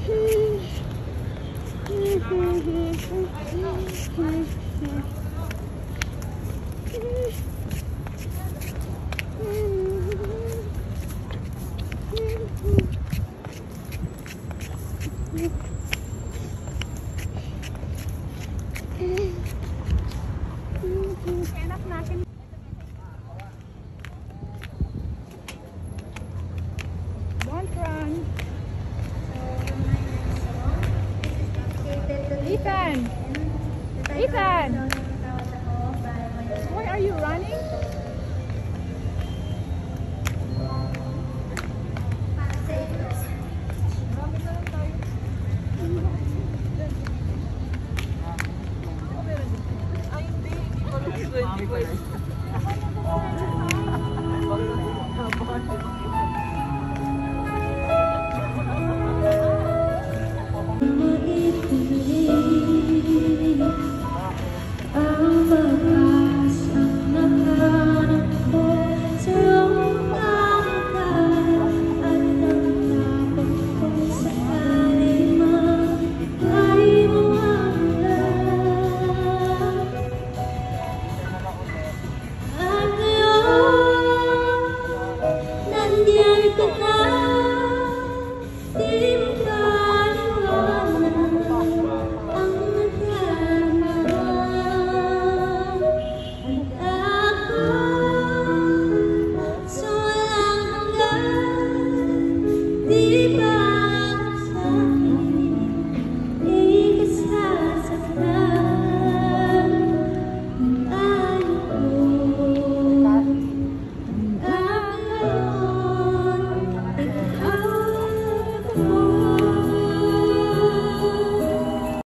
Enak Ethan! Ethan! Why are you running?